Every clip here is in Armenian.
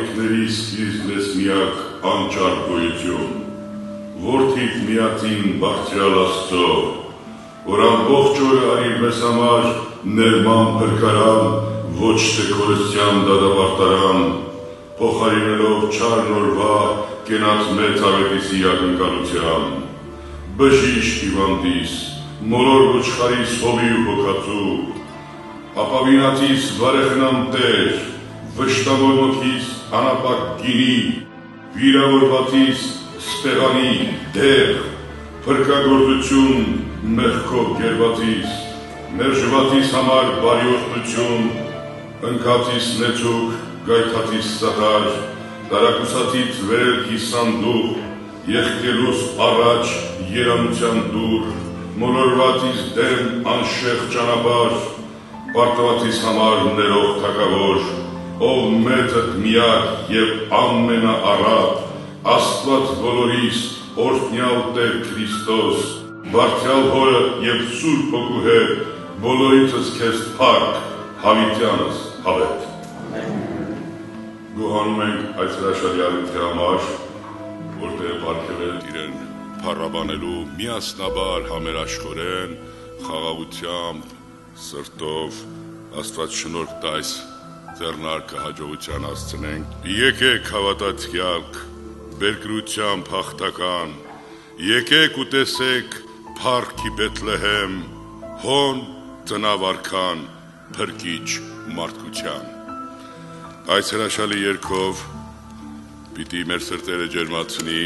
Բարիքների սկիզբն ես միակ անճար գոյություն, որդիդ միատին բարձրալ աստծո, որ ամբողջ օրը արիր մեզ համար ներման փրկարան, ոչ թե կորստյան դադապարտարան, փոխարինելով չարն օրվա կենած մեծ արետիսի ակնկալության, բժիշկ իվանդիս, մոլոր ոչխարիս հովի ու հոգացու, ապավինատիս վարեխնամ տեր, վշտավոր մոքիս անապակ գինի, վիրավորվածիս ստեղանի դեղ, փրկagorդություն մեղքով գերվածիս, մերժվածիս համար բարիօրտնություն, ընկածիս նեցուկ, գայթատիս սատար, տարակուսատից վերելքի սանդուղ, եղկելուս առաջ երանության դուր, մոլորվածիս դեմ անշեղ ճանապար, պարտվածիս համար ներող թակավոր, ով մեծդ միակ և ամենա առատ, աստված բոլորիս, օրդնյալ տեր Քրիստոս, բարձյալ հորը և սուր փոքու հետ, բոլորիցս կեզ պարկ, հավիտյանս հավետ։ Գոհանում ենք այս հրաշալի արիթի համար, որտեղ պարքել է իրեն պարաբանելու միասնաբար համերաշխորեն, խաղաղությամբ, սրտով Աստված շնորհ տա այս ձեռնարկը հաջողության հասցնենք։ Եկեք հավատացյալք, բերկրությամբ հաղթական, եկեք ու տեսեք Փարքի Բեթլեհեմ, հոն ծնավարքան փրկիչ մարդկության։ Այս հրաշալի երկով պիտի մեր սրտերը ջերմացնի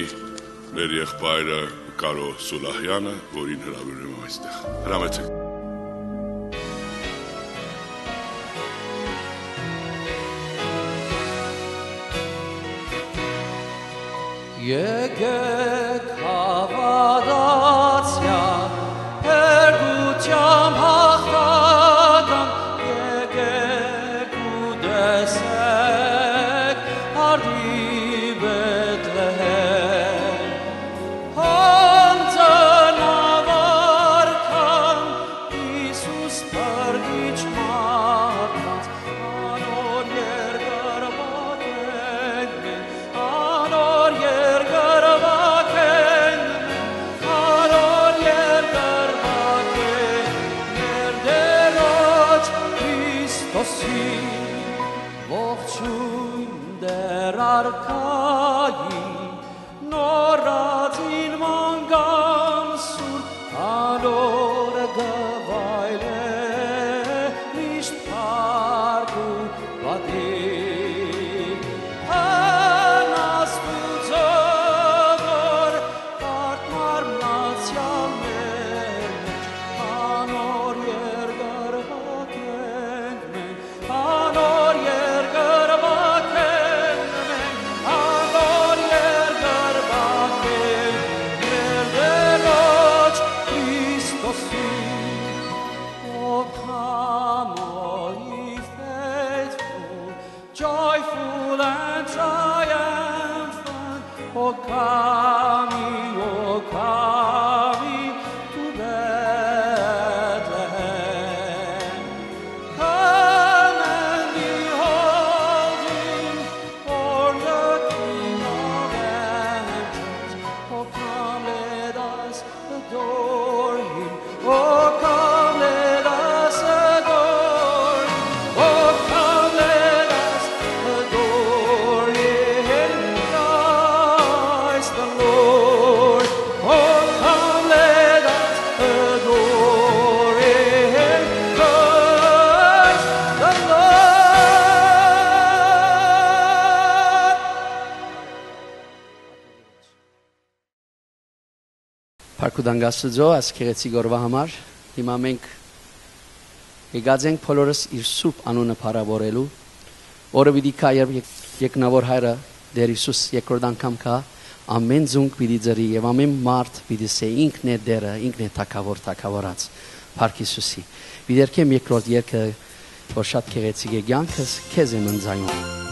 մեր եղբայրը Կարո Սուլահյանը, որին հրավիրում այստեղ։ Հրամեցեք Եկեք հավատացյալ, հերգությամբ հաղթական, Փարքուդան Գասուձո ասկերեցի գորվա համար հիմա մենք եկած ենք բոլորս իր սուրբ անունը փառավորելու որը պիտի կա երբ եկ- երկնավոր հայրը Տեր Հիսուս երկրորդ անգամ կա ամեն զունգ պիտի ծրի եւ ամեն մարդ պիտի սե ինքն է դերը ինքն է թակավոր թակավորած Փարք Հիսուսի պիտի երկեմ երկրորդ երկը որ շատ քեղեցիկ է ցանկս քեզ եմ ընձայում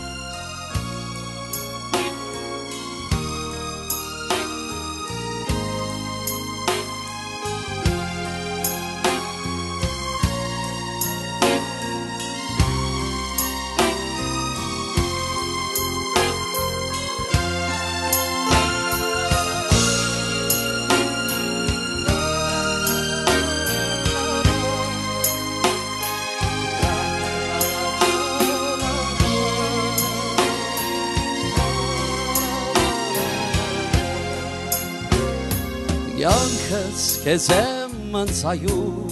քեզ եմ ընծայում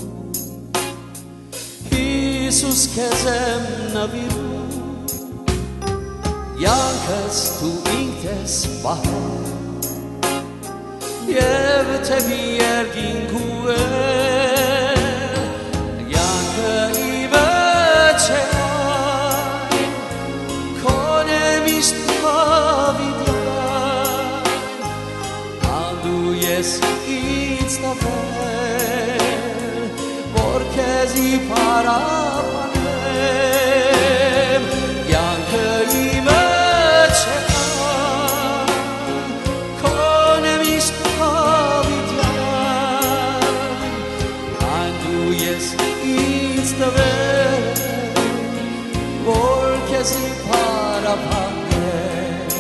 Հիսուս քեզ եմ նվիրում Յանքս դու ինքդ ես պահել Եվ թե մի երկինքու է Յանքը քեզի պարապանեմ Յանքը իմը չէ այն Քոնե միշտ հավիդյան Անդու ես ինձ տվել Որ քեզի պարապանեմ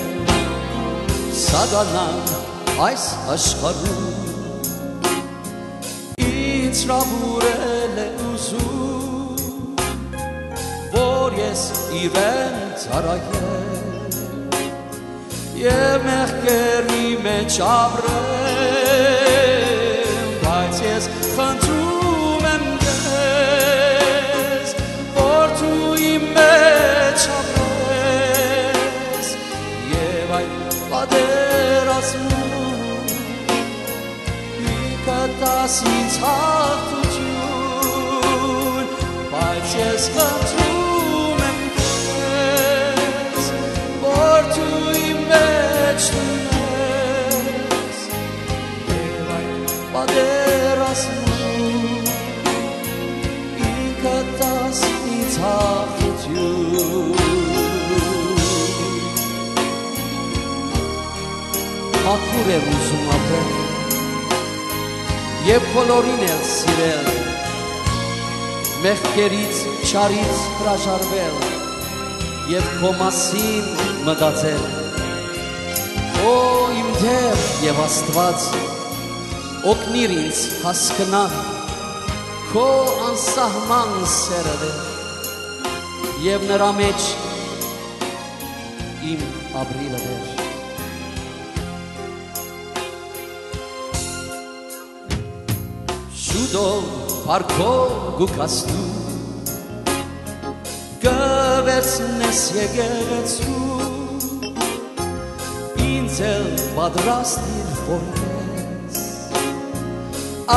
Սադանան այս աշխարհում ինձ ռաբուրել ես իրեն ծարայել եւ մեղքերի մեջ ապրեմ Ակուր եմ ուզում ապրել Եվ բոլորին էլ սիրել Մեղքերից, չարից հրաժարվել Եվ քո մասին մտածել Օ իմ դեր եւ Աստված օգնիր ինձ հասկանալ քո անսահման սերը եւ նրա մեջ իմ ապրիլը լույսով Պարքով գուկաստու Կվերցնես եգեղեցու Ինձ էլ պատրաստին որպես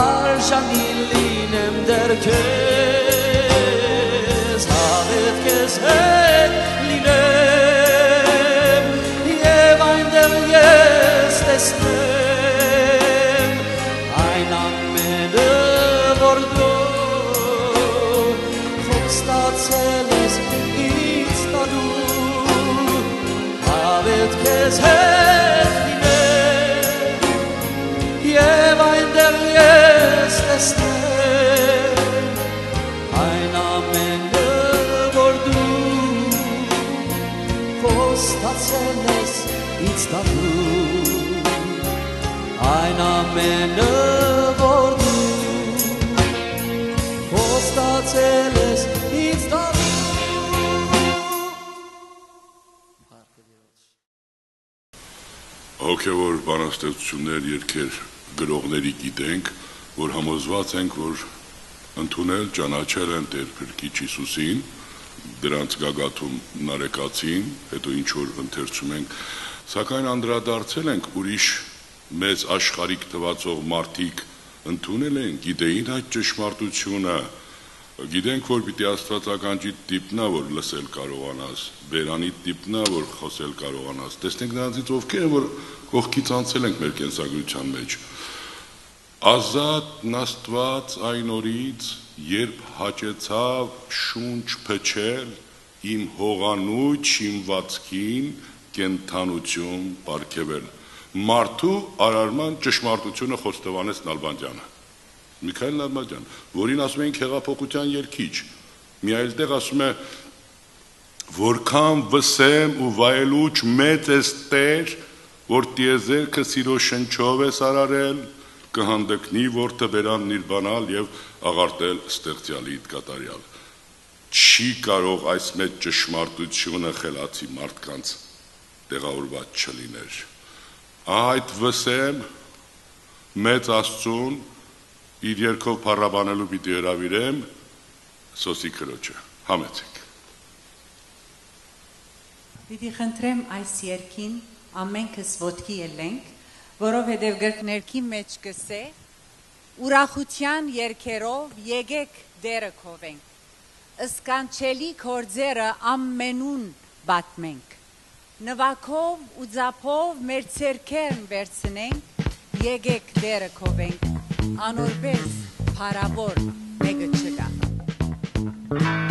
Արժանի լինեմ դեր քեզ Հավետ քեզ հետ լինեմ Հավետ քեզ հետ լինեմ Եվ այնտեղ ես տեսնեմ Այն ամենը որ դու Խոստացել ես ինձ տալու Այն ամենը Հոգևոր բանաստեղծություններ, երկեր գրողների գիտենք, որ համոզված ենք, որ ընդունել, ճանաչել են Տեր Փրկիչ Հիսուսին, դրանց գագաթում նարեկացին, հետո ինչ որ ընթերցում ենք, սակայն անդրադարձել ենք ուրիշ մեծ աշխարհիկ թվացող մարդիկ ընդունել են, գիտեին այդ ճշմարտությունը, գիտենք, որ պիտի աստվածականջի տիպնա, որ լսել կարողանաս, բերանի տիպնա, որ խոսել կարողանաս, տեսնենք նրանցից ովքեր են, որ կողքից անցել ենք մեր կենսագրության մեջ, ազատ նաստված այն օրից, երբ հաճեցավ շունչ փչել իմ հողանույթ շինվածքին կենթանություն պարգևել։ Մարդու արարման ճշմարտությունը խոստովանեց Նալբանդյանը։ Միքայել Նալբանդյան, որին ասում են հեղափոխության երկիչ։ Մի այլ տեղ ասում է որքան վսեմ ու վայելուչ մեծ ես Տեր, որ տիեզերքը սիրո շնչով է սարարել, կհանդկնի որդը բերանն իր բանալ եւ աղարտել ստեղծյալի դկատարյալ։ Չի կարող այս մեջ ճշմարտությունը խելացի մարդկանց տեղավորված չլիներ։ Այդ վսեմ մեծ աստծուն իր երկով փառաբանելու պիտի հրավիրեմ սոսի քրոջը համեցեք Պիտի խնդրեմ այս երկին ամենքս ոդքի ելենք, որովհետև գրքներքի մեջ կսե ուրախության երկերով եկեք դերը քովենք։ Սկանչելի կորձերը ամենուն բատմենք։ Նվակով ու ձապով մեր ցերքերն վերցնենք, եկեք դերը քովենք։ Անորպես փարավոր մեկը չկա։ Thank you.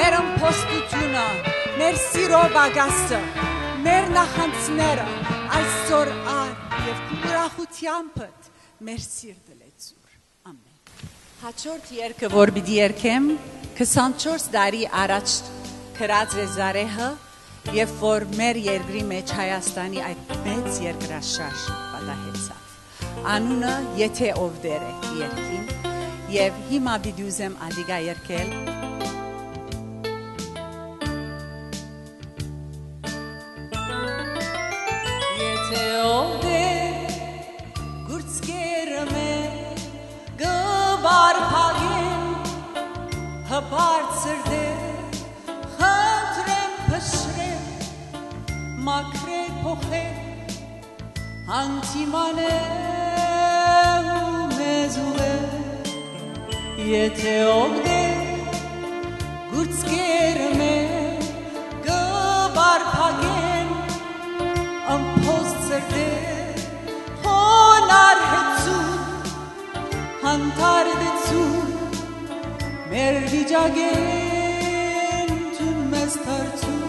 մեր ըմբոստությունը, մեր սիրո բագասը, մեր նախանցները այսօր ար եւ ուրախությամբ մեր սիրտը լեցուր։ Ամեն։ Հաջորդ երգը, որ պիտի երգեմ, 24 տարի առաջ գրած է Զարեհը, երբ որ մեր երկրի մեջ Հայաստանի այդ մեծ երկրաշարժ պատահեցավ։ Անունը եթե ով դեր է երկին, եւ հիմա դուզեմ ալիգա երկել թե ով դե գուրցկերը մե գբար փագեն հպարծր դե խնդրեմ փշրեմ մաքրե փոխե անտիմանե ու մեզ ուղե եթե ով դե գուրցկերը մե verde holar hetsu hantar detsu mergi jagen tu. mestartu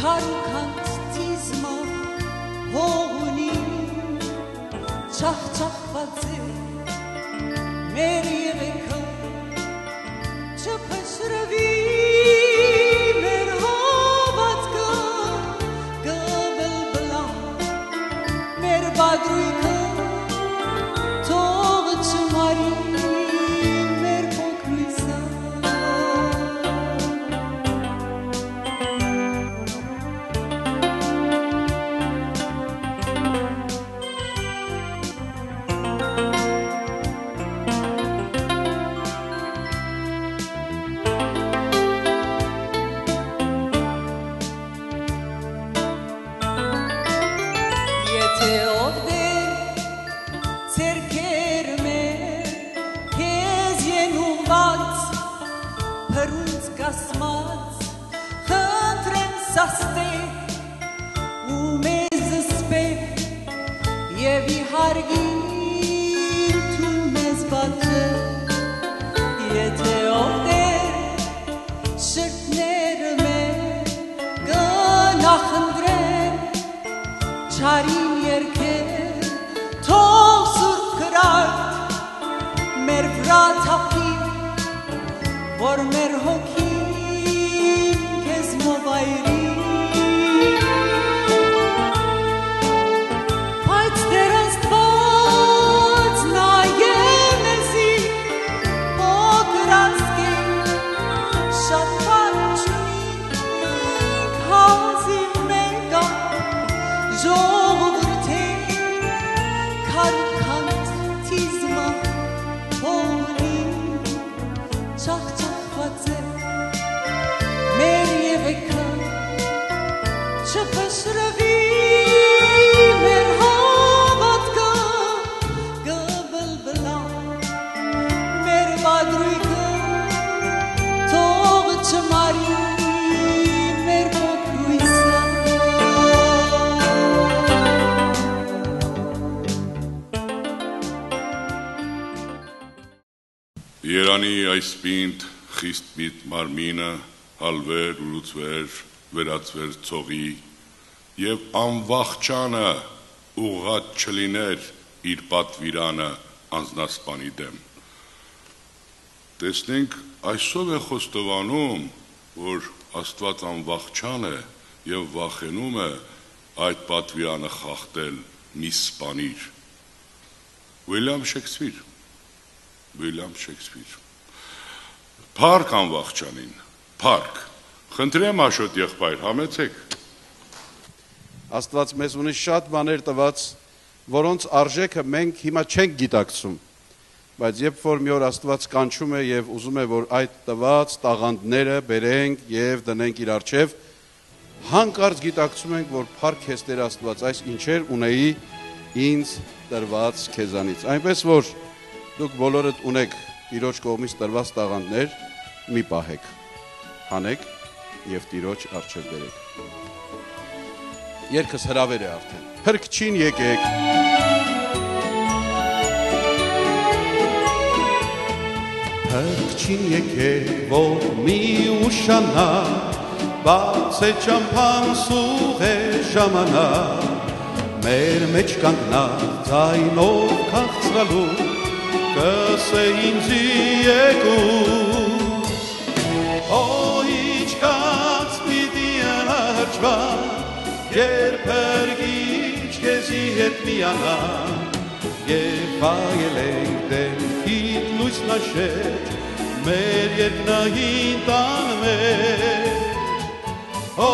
Karukant Karkantizma vogni Çah çah vazir Meriye ve այս պինդ խիստ պիտ մարմինը հալվեր, լուծվեր, վերածվեր ծողի եւ անվախճանը ուղղած չլիներ իր պատվիրանը անznասպանի դեմ։ Տեսնենք այսով է խոստովանում, որ Աստված անվախճան է եւ վախենում է այդ պատվիրանը խախտել մի սպանիր։ Ուիլյամ Շեքսպիր Ուիլյամ Շեքսպիր Փարք անվախճանին Փարք Խնդրեմ Աշոտ եղբայր համեցեք Աստված մեզ ունի շատ բաներ տված, որոնց արժեքը մենք հիմա չենք գիտակցում։ Բայց երբ որ մի օր Աստված կանչում է եւ ուզում է, որ այդ տված տաղանդները բերենք եւ դնենք իր արչեւ, հանկարծ գիտակցում ենք, որ փառք ես Տեր Աստված, այս ինչեր ունեի ինձ տրված քեզանից։ Այնպես որ դուք բոլորդ ունեք Տիրոջ կողմից տրված տաղանդներ, մի պահեք, հանեք եւ Տիրոջ արչեւ բերեք։ Երկս հրավեր է արդեն։ Փրկչին եկեք։ Փրկչին եկեք, որ մի ուշանա, բաց է ճամփան սուղ է ժամանակ, մեր մեջ կանգնա ձայնով քաղցրալու, կսե ինձի եկու, Օ իչքած պիտի հրջվա, երբերգիչ քեզի հետ միանա, Եվ այելենք դեմքիտ լույս նաշեջ, մեր երկնային տան մեր, Օ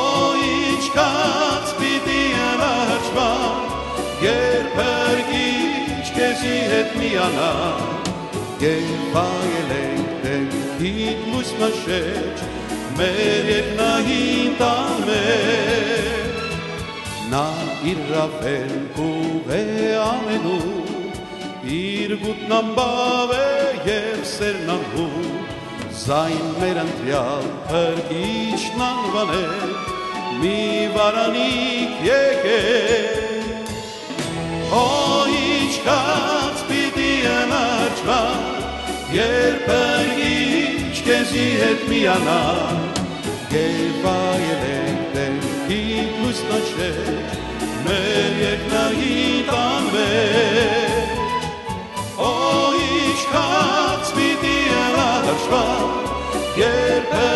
իչքած պիտի հրջվա, երբերգիչ քեզի հետ միանա, Եվ այելենք դեմքիտ լույս նաշեջ, մեր երկնային տան մեր, Նա իր ռավել կուղ է ամենում, իր գուտնամբավ է և սերնահու, զայն մեր ընտրյալ փրկիչն անվանել, մի վարանիկ եկեք, Օ իջքած պիտի անաչվա երբը ինչ քեզի հետ միանա գեվայելեն դեմքի լուսնաչեր մեր երկնայի տանվեր Օ իջքած պիտի անաչվա երբը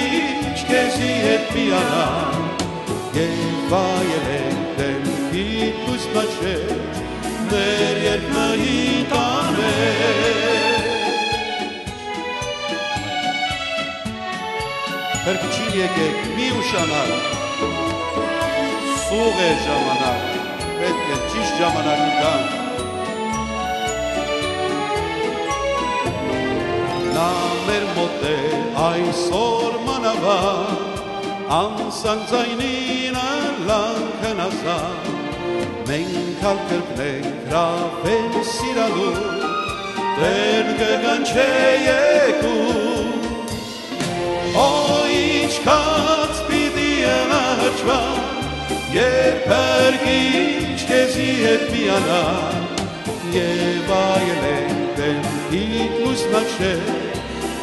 ինչ քեզի հետ միանա Եվ այլ են դեմքի լուսնաչեր մաչեր մեր երկնայի տաներ Հրկչին եկեք մի ուշանալ Սուղ է ժամանակ պետք է ճիշտ ժամանակը գան Նա մեր մոտ է այսօր մանավա անսան ձայնին լանքն ասա մենք ալ կրկնենք հրավեր սիրալու Տեր կգանչե եկու Օ ինչքան պիտի անաչվա Երբ հրգիչ քեզի հետ միանա Եվ այլենք դեմքիդ լուսնաչեր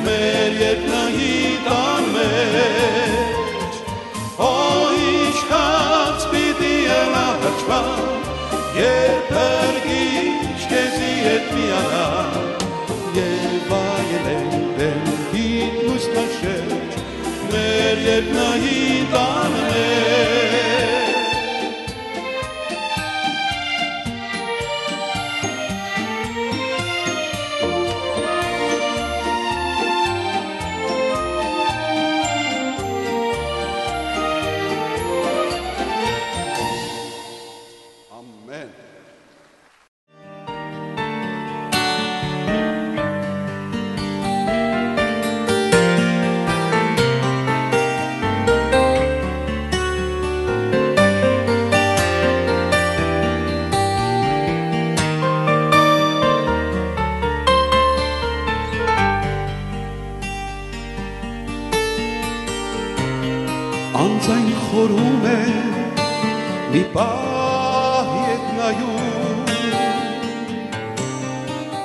Մեր երկնայի տան պիտի անաչվա Երբ հրգիչ քեզի հետ միանա Եվ այլենք դեմքիդ լուսնաչեր Մեր երկնայի տան մեջ Ամեն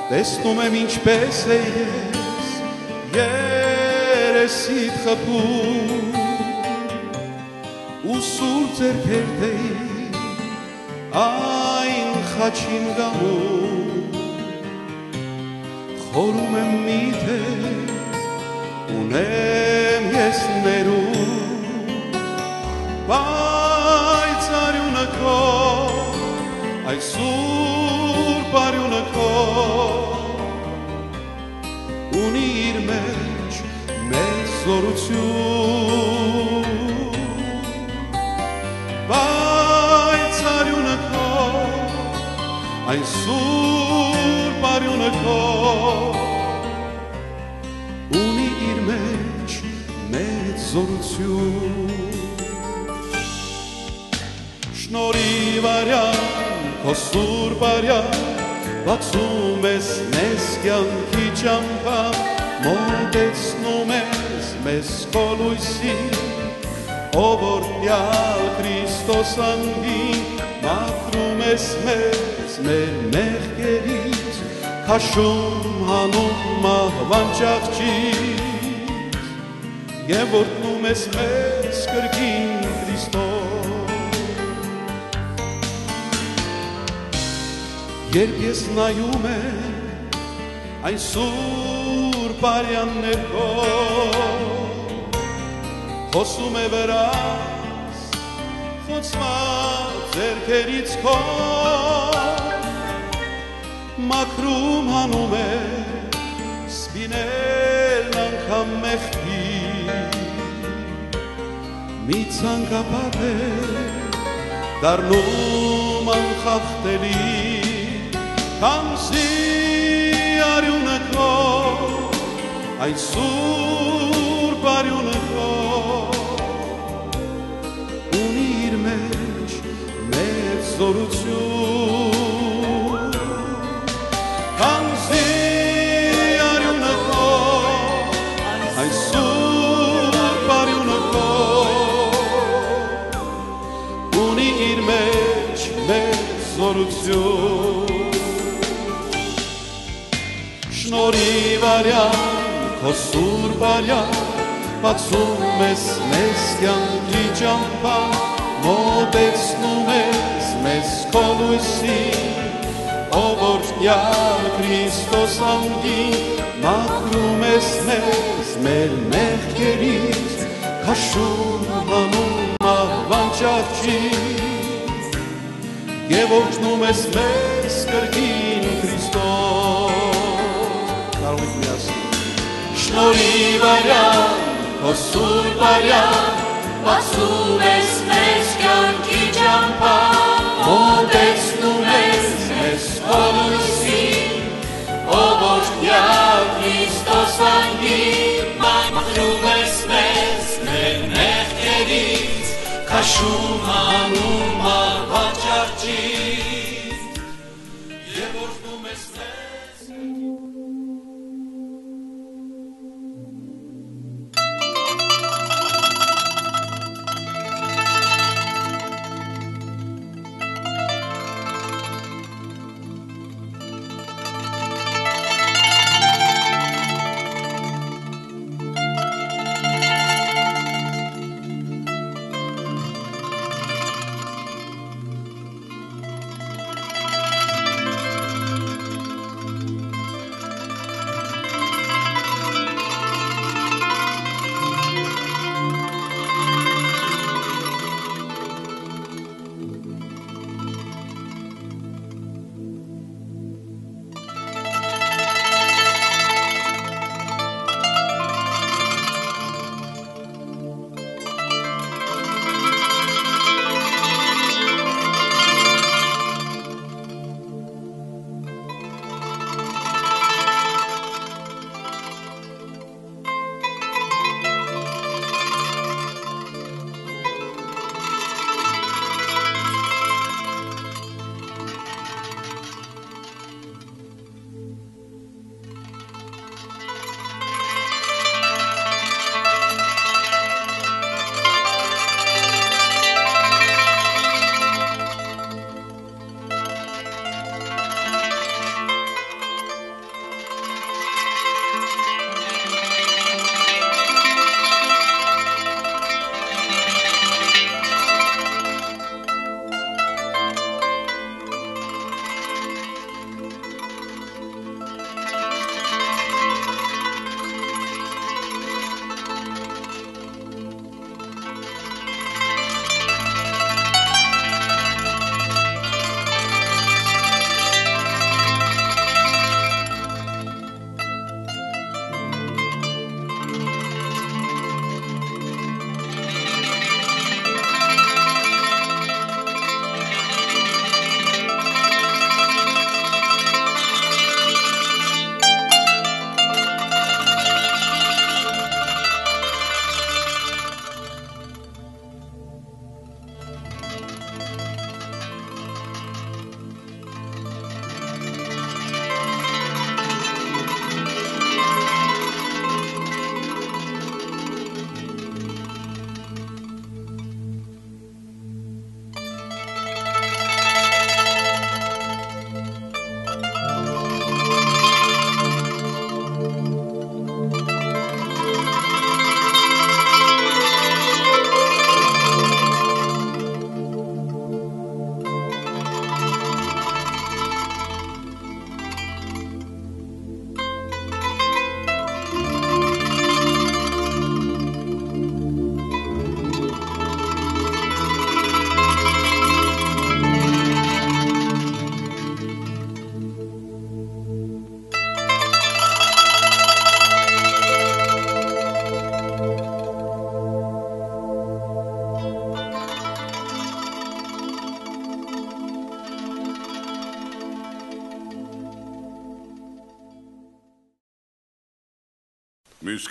Տեսնում եմ ինչպես է ես երեսիդ խփում ու սուր ձերքեր դեի այն խաչին գամում խորում եմ միթե ունեմ ես ներում բայց արյունը քո այսուր բարյունը քո ունի իր մեջ մեծ զորություն բայց արյունը քո այսուր բարյունը քո ունի իր մեջ մեծ զորություն Շնորհիվ արյան քո սուրբ արյան բացում ես մեզ կյանքի ճամփա մոտեցնում ես մեզ քո լույսի ով օրհնյալ Քրիստոս անգին մաքրում ես մեզ մեր մեղքերից քաշում հանում մահվան ճաղճից եւ օրհնում ես մեզ կրկին Երբ ես նայում եմ այն սուր բարյաններ քո խոսում է վրաս խոցված ձերքերից քո մաքրում հանում է սպիներն անգամ մեղքի մի ցանկապատ է դառնում անխախտելի Քամսի արյունը քո այսուր բարյունը քո ունի իր մեջ մեծ զորություն արյան քո սուրբ արյան բացում ես մեզ կյանքի ճամփա մոտեցնում ես մեզ քո լույսի օրհնյալ Քրիստոս անգին մաքրում ես մեզ մեր մեղքերից հաշում հանում աղվանճարջի Եվ ողջնում ես մեզ կրկին Քրիստոս Շնորհիվ արյան, քո սուրբ արյան, Ասում ես մեզ կյանքի ճամփա, մոտեցնում ես մեզ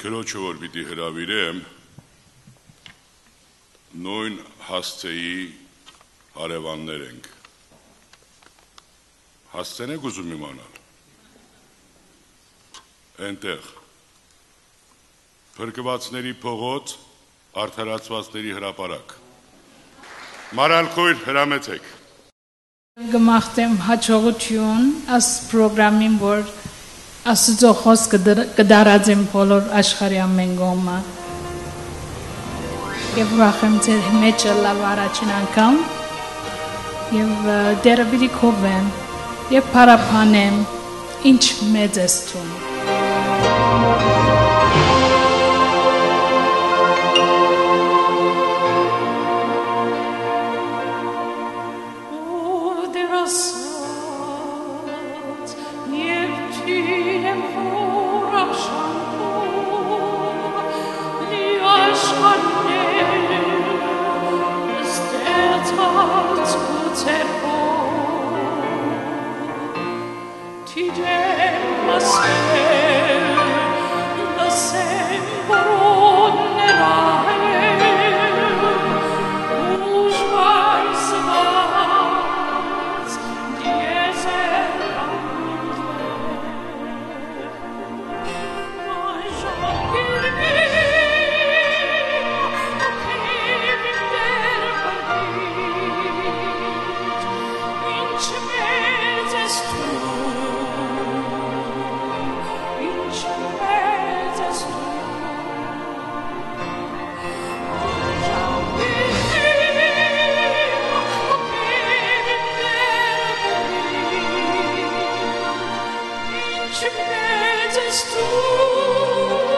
քրոջը որ պիտի հրավիրեմ նույն հասցեի հարևաններ ենք։ Հասցեն եք ուզում իմանալ։ Այնտեղ փրկվածների փողոց, արդարացվածների հրապարակ։ Մարալքույր հրամեցեք։ Գմախտեմ հաջողություն աս պրոգրամին, որ Աստծո խոսքը դր- կդարածեմ բոլոր աշխարհի ամեն կողմը։ Եվ ուրախ եմ ձեր մեջը լավ առաջին անգամ։ Եվ պիտի կովեմ եւ փարապանեմ ինչ մեծ ես ցուն։「Ci penses tu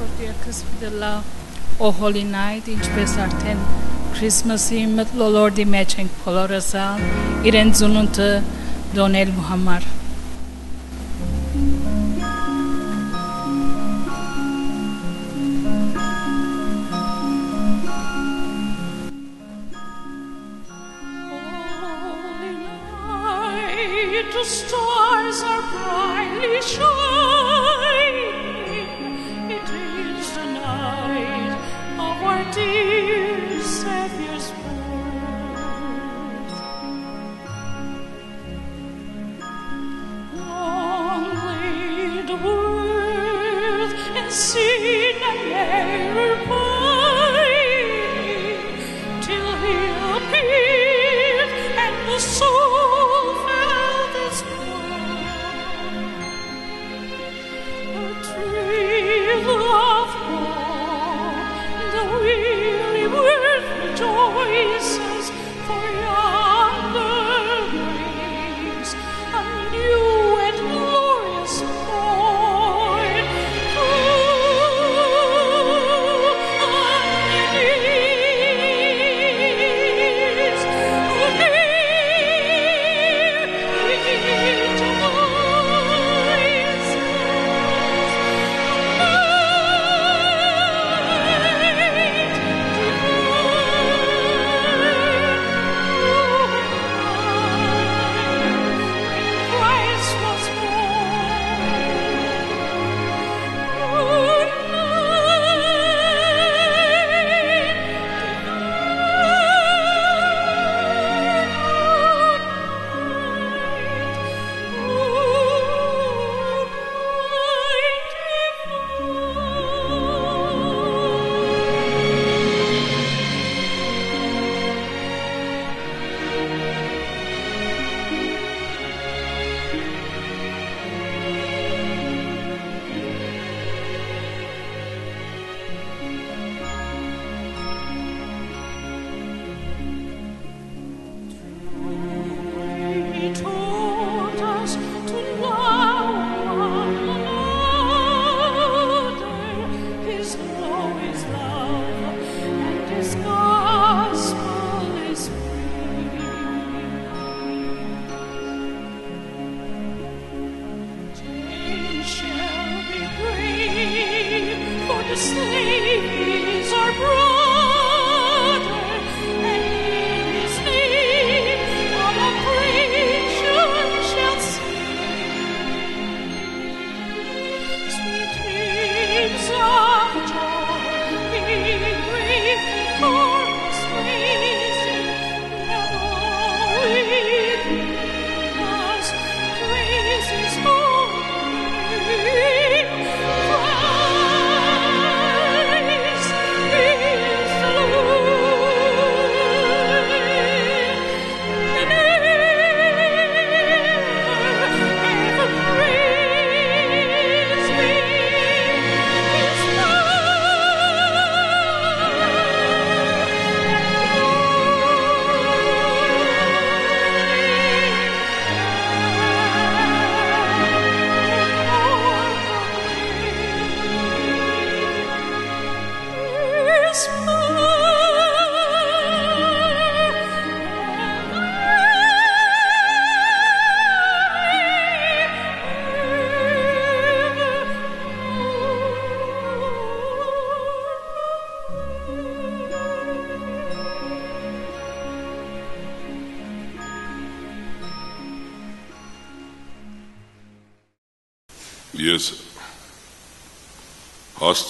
որ երկս դլա օհոլի նայտ ինչպես արդեն Քրիսմասի մտլոլորդի մեջ ենք բոլորս իրեն ծնունդը դոնելու համար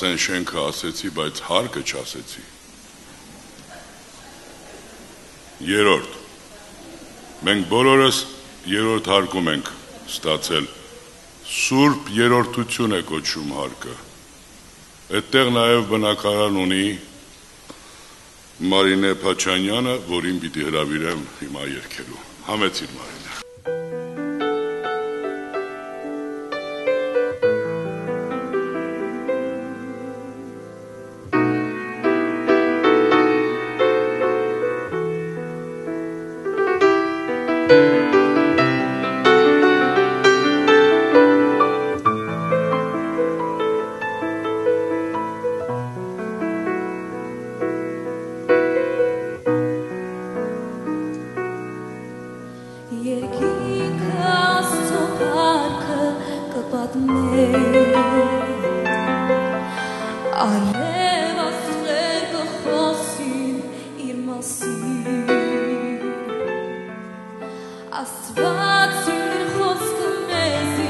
Աստծեն շենքը ասեցի, բայց հարկը չասեցի։ Երորդ։ Մենք բոլորս երրորդ հարկում ենք ստացել։ Սուրբ երրորդություն է կոչում հարկը։ Այդտեղ նաև բնակարան ունի Մարինե Փաչանյանը, որին պիտի հրավիրեմ հիմա երկելու։ Համեցիր Մարին։ As wachsen der Chutz gemäßig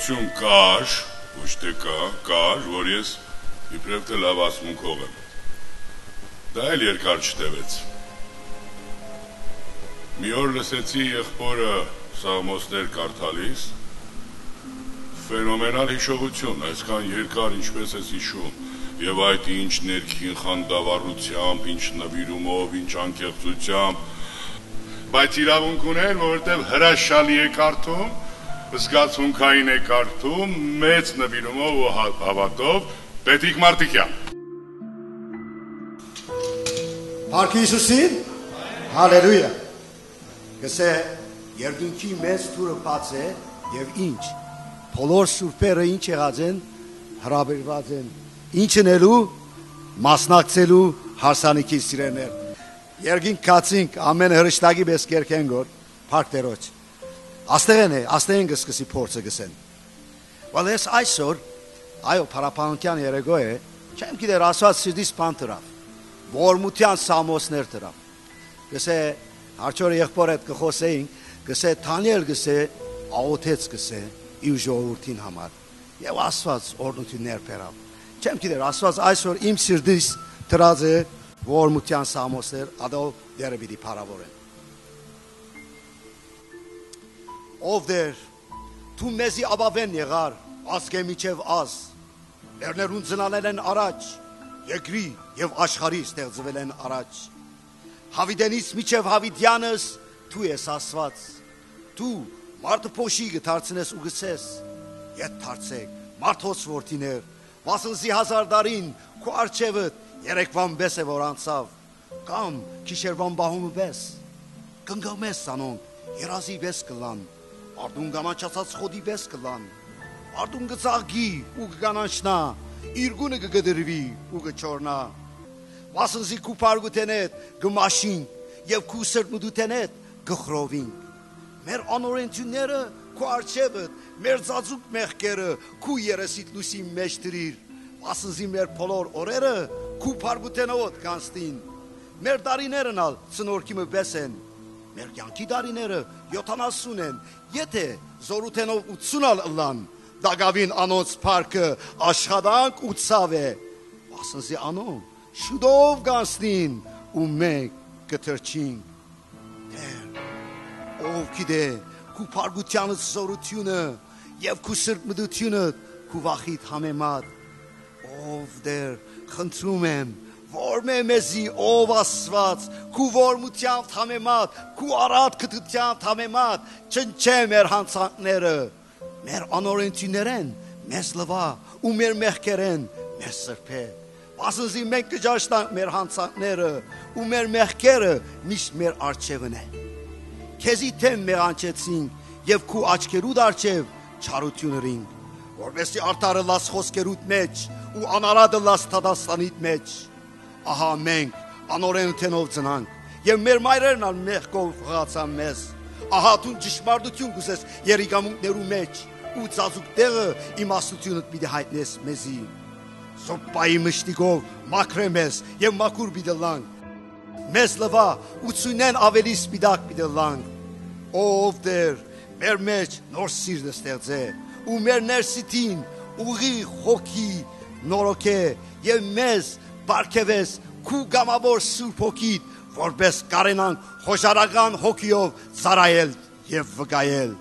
եւ տպավորություն կար, ոչ թե կա, կար, որ ես իբրև թե լավ ասմունքով եմ։ Դա էլ երկար չտևեց։ Մի օր լսեցի եղբորը սաղմոսներ կարդալիս, ֆենոմենալ հիշողություն, այսքան երկար ինչպես ես հիշում, եւ այդ ինչ ներքին խանդավառությամբ, ինչ նվիրումով, ինչ անկեղծությամբ, բայց իրավունք ուներ, որովհետև հրաշալի է կարդում, զգացմունքային է կարդում, մեծ նվիրումով ու հա- հավատով Պետիկ Մարտիկյան։ Փառք Հիսուսին։ Հալելույա։ Գսե երկինքի մեծ թուրը բաց է եւ ինչ։ Բոլոր սուրբերը ինչ եղած են հրաբերված են։ Ինչնելու մասնակցելու հարսանիքի սիրեներ։ Երգին կացինք ամեն հրշտագի պես կերքեն գոր փառք Տերոջ։ Աստեղեն է, աստեղեն գսկսի փորձը գսեն։ Բայց ես այսօր այո փարապանության երեգո է, չեմ գիտեր ասված սիրտիս բան դրավ ողորմության սամոսներ դրավ։ Գսե արջորը եղբոր հետ կխոսեին, գսե Դանիել գսե աղոթեց գսե իր ժողովրդին համար։ Եվ Աստված օրնություններ բերավ։ Չեմ գիտեր Աստված այսօր իմ սիրտիս դրած է ողորմության սամոսներ, ադո դերը պիտի փարավորեն։ Ով դեր դու մեզի աբավեն եղար, ասկե միջև ազ։ Լերներուն ծնանել են առաջ, երկրի եւ աշխարհի ստեղծվել են առաջ։ Հավիդենից միջև Հավիդյանս դու ես ասված։ Դու մարդը փոշի գդարցնես ու գսես. Ետ դարձեք, մարդոց որդիներ, վասնզի հազար դարին քո արջևը երեկվան բես է որ անցավ, կամ քիշերվան բահումը բես։ Կնգամես սանոն, երազի բես կլան, արդուն գամանչացած խոդի բես կլան, արդուն գծաղգի ու կգանանչնա, իր գունը կգդրվի ու կչորնա։ Վասնզի քու պարգուտենետ գմաշին եւ քու սրտմուդուտենետ գխրովին։ Մեր անօրենությունները քու արջևը, մեր ծածուկ մեղքերը քու երեսիդ լուսի մեջ դրիր։ Վասնզի մեր բոլոր օրերը քու պարգուտենոտ կանստին։ Մեր դարիներն ալ ծնորքիմը բեսեն։ Մեր յանքի դարիները 70 են։ Եթե զորութենով 80-ալ լան, դագավին անոնց парքը աշխատանք ու ցավ է։ Ասնսի անոն, շուտով գասնին ու մենք կթրչինք։ Տեր, ով գիտե, քու փարգությանս զորությունը եւ քու սրբմդությունը քու վախիդ համեմատ։ Ով դեր, խնդրում եմ, Ո՞րն է մեզի ով Աստված, քու ողորմությամբ համեմատ, քու արատ քթությամբ համեմատ, չնչե մեր հանցանքները, մեր անօրենություններն, մեզ լվա ու մեր մեղքերեն, մեր սրբե։ Ասզի մենք կճաշտանք մեր հանցանքները ու մեր մեղքերը միշտ մեր արջևն է։ Քեզի թեմ մեր անջեցինք եւ քու աչքերուդ արջև չարություն ռինք, որովհետեւ արդարը լաս խոսքերուդ մեջ ու անարադը լաս տադաստանիդ մեջ ահա մենք անօրենութենով ծնանք եւ մեր մայրերն ալ մեղքով հղացան մեզ ահա դու ճշմարտություն գուսես երիգամունքներու մեջ ու ծածուկ տեղը իմաստությունը պիտի հայտնես մեզի սոպայի մշտիկով մաքրե մեզ եւ մաքուր պիտի լանք մեզ լվա ու ցույնեն ավելի սպիտակ պիտի լանք ով դեր մեր մեջ նոր սիրտ ստեղծե ու մեր ներսիտին ուղի խոքի նորոքե եւ մեզ բարգեւես քու գամավոր սուրբ հոգիդ որպես կարենան խոշարական հոգիով ծարայել եւ վկայել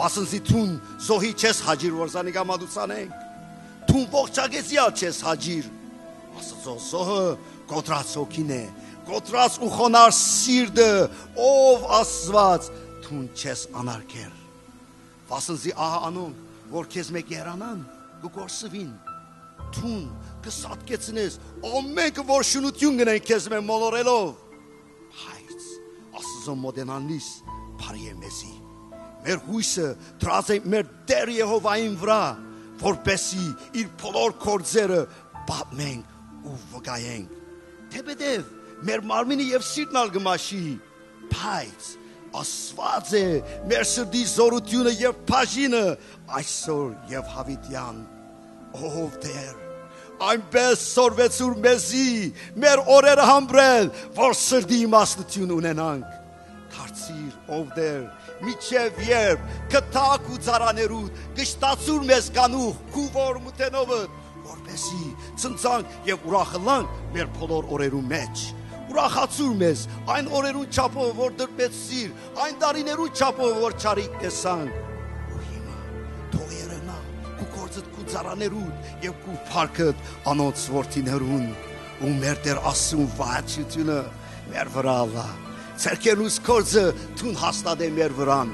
Վասնզի թուն զոհի չես հաջիր որ զանիգամադուցանենք Թուն ողջագեցյա չես հաջիր Աստծո զոհը կոտրած հոգին է կոտրած ու խոնար սիրտը ով աստված թուն չես անարգեր Վասնզի ահա անոն որ քեզ մեկ երանան գորսվին թուն կսատկեցնես ամենքը որ շունություն գնեն քեզ մե մոլորելով բայց աստծո մոդենանլիս բարի է մեզի։ Մեր հույսը դրած է մեր Տեր Եհովային վրա, որպեսի իր բոլոր կորձերը պատմենք ու վկայենք։ Թեպետև մեր մարմինը եւ սիրտն ալ գմաշի, բայց ասված է մեր սրդի զորությունը եւ բաժինը այսօր եւ հավիտյան ով դեր այնպես սորվեցուր մեզի մեր օրերը համբրել որ սրդի իմաստություն ունենանք դարձիր ով դեր միջև երբ կտակ ու ծարաներու գշտացուր մեզ կանուխ քու որ մտենովը որպեսի ծնցանք եւ ուրախանանք մեր բոլոր օրերու մեջ ուրախացուր մեզ այն օրերուն չափով որ դրպեցիր այն տարիներու չափով որ ճարիք տեսանք ծառաներուն եւ քու փարքդ անոնց որդին հրուն ու մեր դեր ասում վաճությունը մեր վրա լա ցերկերուս կորձը ցուն հաստատե մեր վրան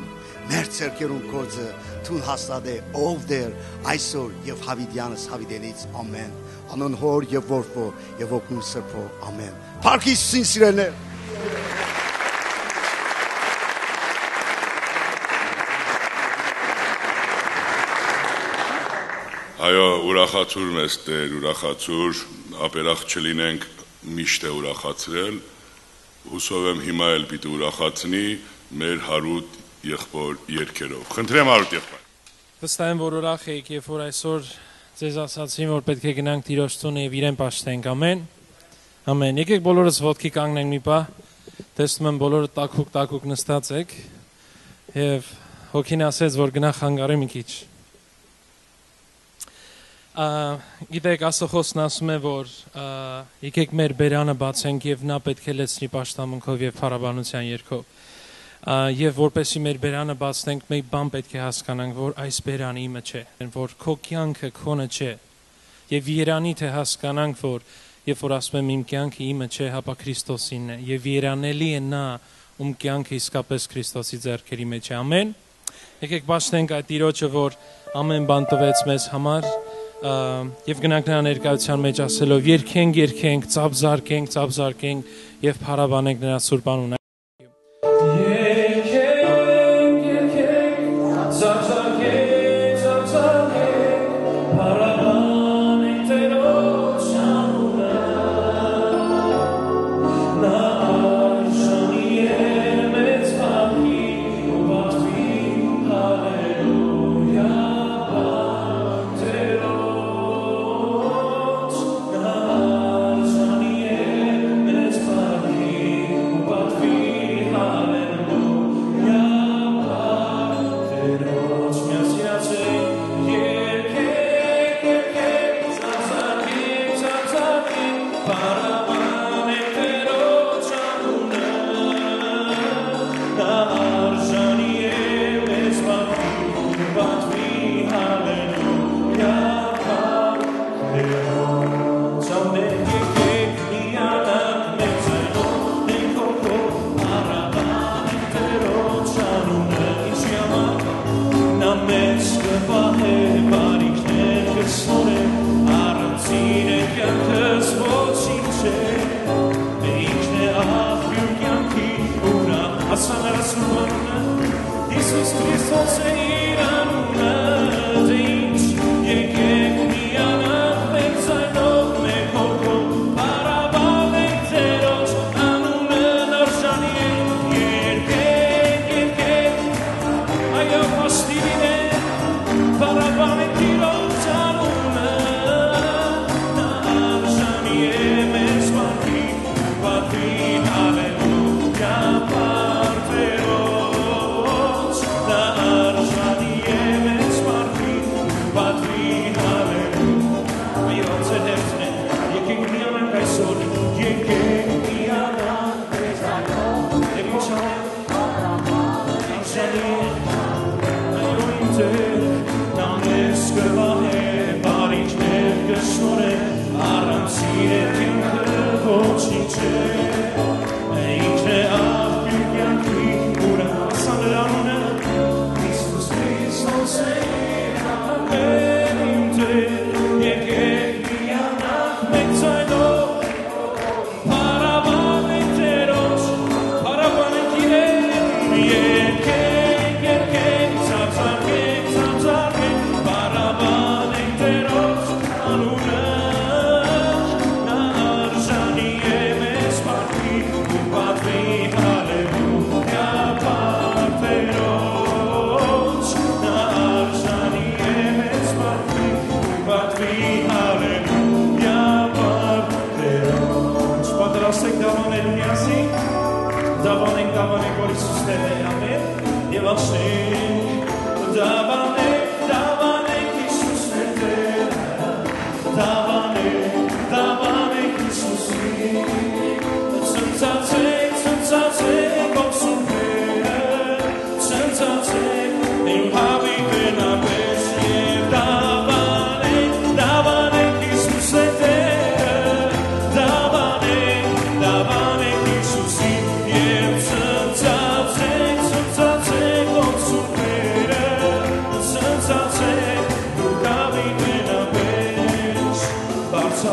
մեր ցերկերուն կորձը ցուն հաստատե ով դեր այսօր եւ հավիդյանս հավիդենից ամեն անոն հոր եւ որդո եւ օգնու սրբո ամեն փարքի սին սիրելներ Այո, ուրախացուր մեզ Տեր, ուրախացուր, ապերախ չլինենք միշտ է ուրախացրել։ Հուսով եմ հիմա էլ պիտի ուրախացնի մեր հարուտ եղբոր երկերով։ Խնդրեմ հարուտ եղբայր։ Վստահ եմ, որ ուրախ եք, երբ որ այսօր ձեզ ասացին, որ պետք է գնանք Տիրոջ տունը եւ իրեն պաշտենք։ Ամեն։ Ամեն։ Եկեք բոլորս ոտքի կանգնենք մի պահ։ Տեսնում եմ բոլորը տակուկ տակուկ նստած եք եւ հոգին ասեց, որ գնա խանգարի մի քիչ։ գիտեք ասոխոսն ասում է որ եկեք մեր բերանը բացենք եւ նա պետք է լեցնի պաշտամունքով եւ փառաբանության երգով Ա, եւ որպեսի մեր բերանը բացնենք մեկ բան պետք է հասկանանք որ այս բերանը իմը չէ որ քո կյանքը քոնը չէ եւ Երանի թե հասկանանք որ երբ որ ասում եմ իմ կյանքը իմը չէ հապա Քրիստոսինն է եւ երանելի է նա ում կյանքը իսկապես Քրիստոսի ձեռքերի մեջ է ամեն եկեք բացնենք այդ Տիրոջը որ ամեն բան տվեց մեզ համար եւ գնանք նրա ներկայության մեջ ասելով երկենք երկենք ծափզարկենք ծափզարկենք եւ փառաբանենք նրա սուրբ անունը